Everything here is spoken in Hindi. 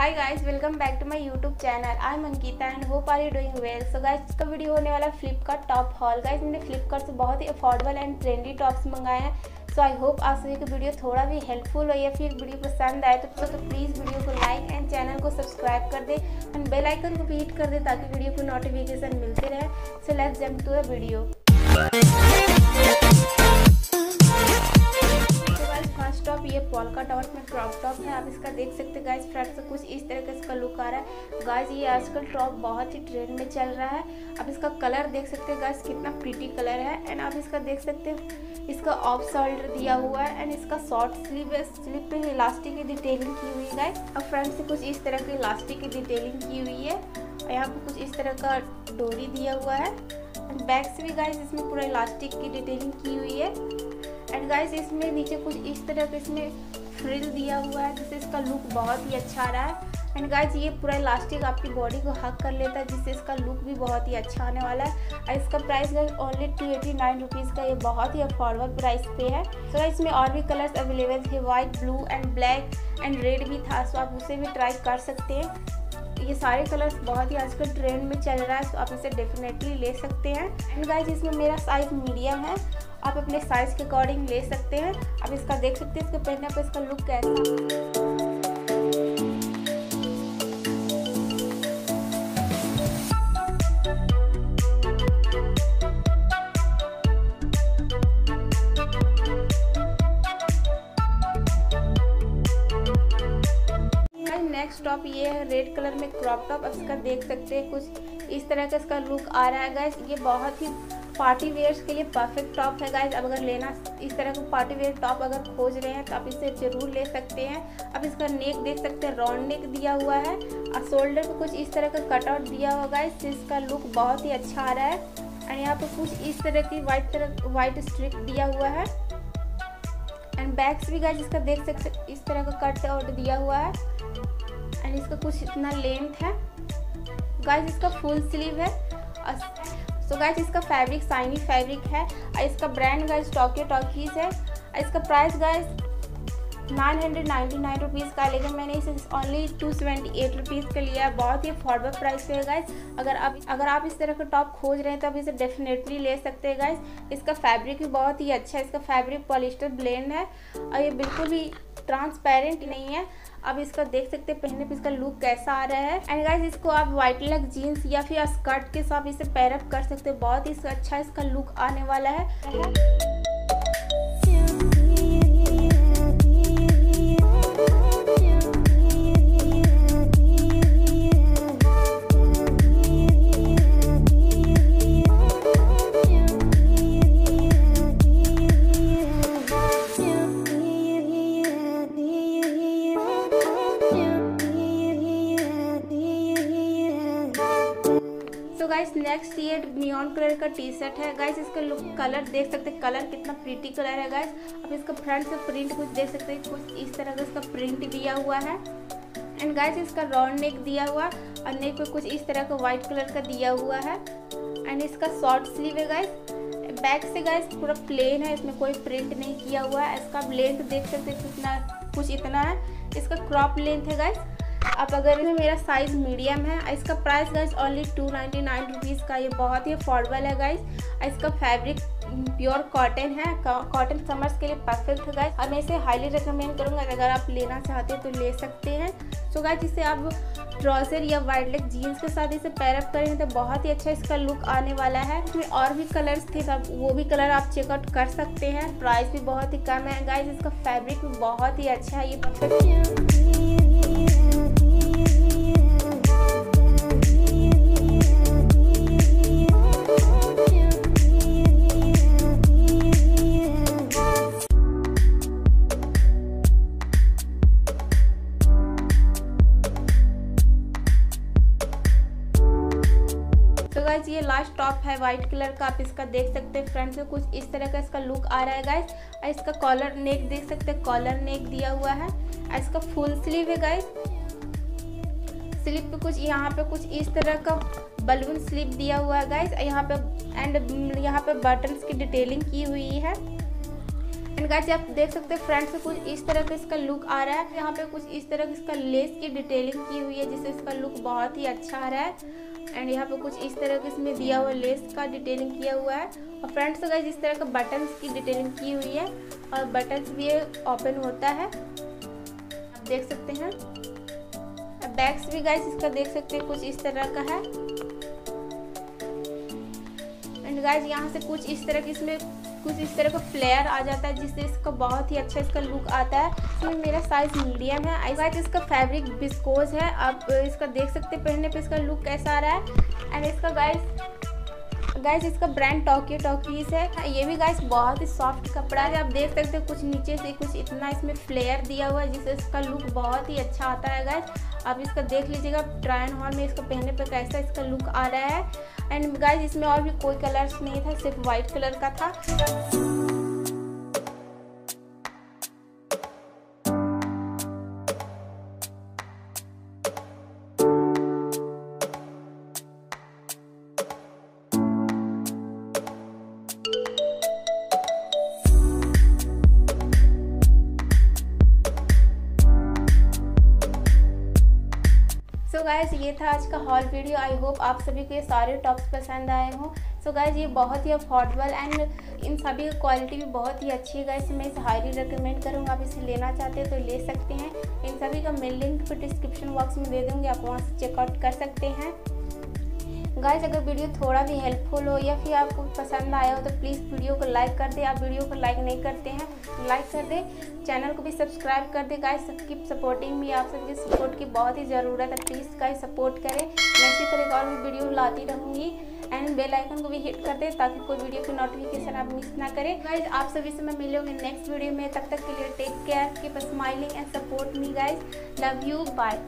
Hi guys welcome back to my YouTube channel I am Ankita and hope are you doing well so guys का वीडियो होने वाला फ्लिपकार्ट टॉप हॉल गाइस मैंने फ्लिपकार्ट से बहुत ही अफोर्डेबल एंड ट्रेंडी टॉप्स मंगाए हैं. सो आई होप आप सभी को वीडियो थोड़ा भी हेल्पफुल हो या फिर वीडियो पसंद आए तो, तो प्लीज़ वीडियो को लाइक एंड चैनल को सब्सक्राइब कर दे एंड बेल आइकन को भी हिट कर दे ताकि वीडियो को नोटिफिकेशन मिलते रहे. So let's jump to the video polka dot में क्रॉप टॉप है, आप इसका देख सकते हैं गाइस फ्रंट से कुछ इस तरह का इसका लुक आ रहा है। गाइस ये आजकल टॉप बहुत ही ट्रेंड में चल रहा है। आप इसका कलर देख सकते हैं गाइस कितना प्रीटी कलर है। एंड आप इसका देख सकते हैं, इसका ऑफ़ शोल्डर दिया हुआ है एंड इसका शॉर्ट स्लीव है। स्लीव पे इलास्टिक की डिटेलिंग की हुई है गाइस और फ्रंट से कुछ इस तरह की इलास्टिक की डिटेलिंग की हुई है। और यहाँ पे कुछ इस तरह का डोरी दिया हुआ है। एंड बैक से भी गाइस इसमें पूरा इलास्टिक की डिटेलिंग की हुई है। एंड गाइस इसमें नीचे कुछ इस तरह का इसमें फ्रिल दिया हुआ है जिससे इसका लुक बहुत ही अच्छा आ रहा है। एंड गाइज़ ये पूरा इलास्टिक आपकी बॉडी को हक कर लेता है जिससे इसका लुक भी बहुत ही अच्छा आने वाला है। और इसका price guys only two eighty nine rupees का ये बहुत ही अफोर्डेबल प्राइस पे है। सो so, इसमें और भी कलर्स अवेलेबल थे white blue and black and red भी था सो आप उसे भी ट्राई कर सकते हैं। ये सारे कलर्स बहुत ही आजकल ट्रेंड में चल रहा है तो आप इसे डेफिनेटली ले सकते हैं। एंड गाइज़ इसमें मेरा साइज़ मीडियम है। आप अपने साइज़ के अकॉर्डिंग ले सकते हैं। आप इसका देख सकते हैं, इसके पहनने पर इसका लुक कैसा? नेक्स्ट टॉप ये है रेड कलर में क्रॉप टॉप अब इसका देख सकते हैं कुछ इस तरह का इसका लुक आ रहा है गाइस ये बहुत ही पार्टी वेयर्स के लिए परफेक्ट टॉप है गाइस अब अगर लेना इस तरह का पार्टी वेयर टॉप अगर खोज रहे हैं तो आप इसे ज़रूर ले सकते हैं. अब इसका नेक देख सकते हैं राउंड नेक दिया हुआ है और शोल्डर पे कुछ इस तरह का कटआउट दिया हुआ गाइस जिसका लुक बहुत ही अच्छा आ रहा है एंड यहाँ पर कुछ इस तरह की वाइट तरह वाइट स्ट्रिक दिया हुआ है. एंड बैक्स भी गाइस इसका देख सकते इस तरह का कट आउट दिया हुआ है. एंड इसका कुछ इतना लेंथ है। गाइस इसका फुल स्लीव है। सो गाइस इसका फैब्रिक साइनी फैब्रिक है। और इसका ब्रांड गाइस टॉकियो टॉकीज है। और इसका price guys nine hundred ninety nine rupees का लेकिन मैंने इसे only two seventy eight rupees का लिया है। बहुत ही अफोर्डेबल प्राइस पे है गाइस अगर आप अगर आप इस तरह का टॉप खोज रहे हैं तो आप इसे डेफिनेटली ले सकते हैं गाइस इसका फैब्रिक भी बहुत ही अच्छा है। इसका फैब्रिक पॉलिस्टर ब्लेंड है। और ये बिल्कुल भी ट्रांसपेरेंट नहीं है। अब इसका देख सकते हैं, पहनने पे इसका लुक कैसा आ रहा है। एंड गाइज़ इसको आप व्हाइट लग जीन्स या फिर स्कर्ट के साथ इसे पैरअप कर सकते हैं। बहुत ही अच्छा इसका लुक आने वाला है। गाइस नेक्स्ट ये नियॉन कलर का टी शर्ट है। गाइस इसका लुक कलर देख सकते हैं। कलर कितना प्रीटी कलर है गाइस अब इसका फ्रंट से प्रिंट कुछ देख सकते हैं। कुछ इस तरह का इसका प्रिंट दिया हुआ है। एंड गाइस इसका राउंड नेक दिया हुआ। और नेक पे कुछ इस तरह का व्हाइट कलर का दिया हुआ है। एंड इसका शॉर्ट स्लीव है गाइस बैक से गाइस पूरा प्लेन है। इसमें कोई प्रिंट नहीं किया हुआ है। इसका लेंथ देख सकते कितना कुछ इतना है। इसका क्रॉप लेंथ है गाइस अब अगर इसमें मेरा साइज़ मीडियम है इसका price guys only two ninety nine rupees का, ये बहुत ही अफोर्डेबल है गाइज़ इसका फैब्रिक प्योर कॉटन है. कॉटन समर्स के लिए परफेक्ट है गाइज़ और मैं इसे हाईली रिकमेंड करूँगा, अगर आप लेना चाहते हैं तो ले सकते हैं. सो गाइस जिसे आप ट्राउज़र या वाइट लेग जीन्स के साथ इसे पैरअप करें तो बहुत ही अच्छा इसका लुक आने वाला है. इसमें और भी कलर्स थे, सब, वो भी कलर आप चेकआउट कर सकते हैं. प्राइस भी बहुत ही कम है गाइज़ इसका फैब्रिक भी बहुत ही अच्छा है. ये परफेक्ट वाइट कलर का आप इसका देख सकते हैं फ्रंट से कुछ इस तरह का इसका लुक आ रहा है गाइज़ और इसका कॉलर नेक देख सकते हैं कॉलर नेक दिया हुआ है। और इसका फुल स्लीव है गाइज़ स्लीव पे कुछ, यहाँ पे कुछ इस तरह का बलून स्लीव दिया हुआ है गाइज़ यहाँ पे एंड यहाँ पे बटन्स की डिटेलिंग की हुई है। एंड गाइस आप देख सकते हैं फ्रंट से कुछ इस तरह का इसका लुक आ रहा है। यहाँ पे कुछ इस तरह इसका लेस की डिटेलिंग की हुई है, जिससे इसका लुक बहुत ही अच्छा आ रहा है। एंड यहाँ पे कुछ इस तरह का इसमें दिया हुआ लेस का डिटेलिंग किया हुआ है। और फ्रंट से गाइस इस तरह का बटन्स की डिटेलिंग की हुई है। और बटन्स भी ओपन होता है। आप देख सकते हैं। बैग्स भी गाइस इसका देख सकते हैं, कुछ इस तरह का है। एंड गाइस यहाँ से कुछ इस तरह की इसमें कुछ इस तरह का फ्लेयर आ जाता है जिससे इसका बहुत ही अच्छा इसका लुक आता है। इसमें मेरा साइज़ मीडियम है। गाइस इसका फैब्रिक बिस्कोज है। आप इसका देख सकते हैं, पहनने पे इसका लुक कैसा आ रहा है। एंड इसका गाइस गाइस इसका ब्रांड टॉकी टॉकीज है। ये भी गाइस बहुत ही सॉफ्ट कपड़ा है। आप देख सकते हैं, कुछ नीचे से कुछ इतना इसमें फ्लेयर दिया हुआ है, जिससे इसका लुक बहुत ही अच्छा आता है गाइस आप इसका देख लीजिएगा ट्रायन हॉल में इसका पहनने पर कैसा इसका लुक आ रहा है। एंड गाइज़ इसमें और भी कोई कलर्स नहीं था सिर्फ़ वाइट कलर का था। सो गाइज़ ये था आज का हॉल वीडियो आई होप आप सभी को ये सारे टॉप्स पसंद आए हों. सो गाइज़ ये बहुत ही अफोर्डेबल एंड इन सभी की क्वालिटी भी बहुत ही अच्छी है गाइज़ मैं इसे हाईली रिकमेंड करूँगा. आप इसे लेना चाहते हैं तो ले सकते हैं. इन सभी का मैं लिंक डिस्क्रिप्शन बॉक्स में दे दूँगी. आप वहाँ से चेकआउट कर सकते हैं. गाइज़ अगर वीडियो थोड़ा भी हेल्पफुल हो या फिर आपको पसंद आया हो तो प्लीज़ वीडियो को लाइक कर दे। आप वीडियो को लाइक नहीं करते हैं लाइक कर दे। चैनल को भी सब्सक्राइब कर दे। गाइज़ सबकी सपोर्टिंग भी आप सबकी सपोर्ट की बहुत ही ज़रूरत है। प्लीज़ गाइज़ सपोर्ट करें। मैं इसी तरह और भी वीडियो लाती रहूँगी। एंड बेल आइकन को भी हिट कर दे ताकि कोई वीडियो की नोटिफिकेशन आप मिस ना करें। गाइज़ आप सभी से मैं मिलूँगी नेक्स्ट वीडियो में। तब तक के लिए take care keep smiling and support me guys love you bye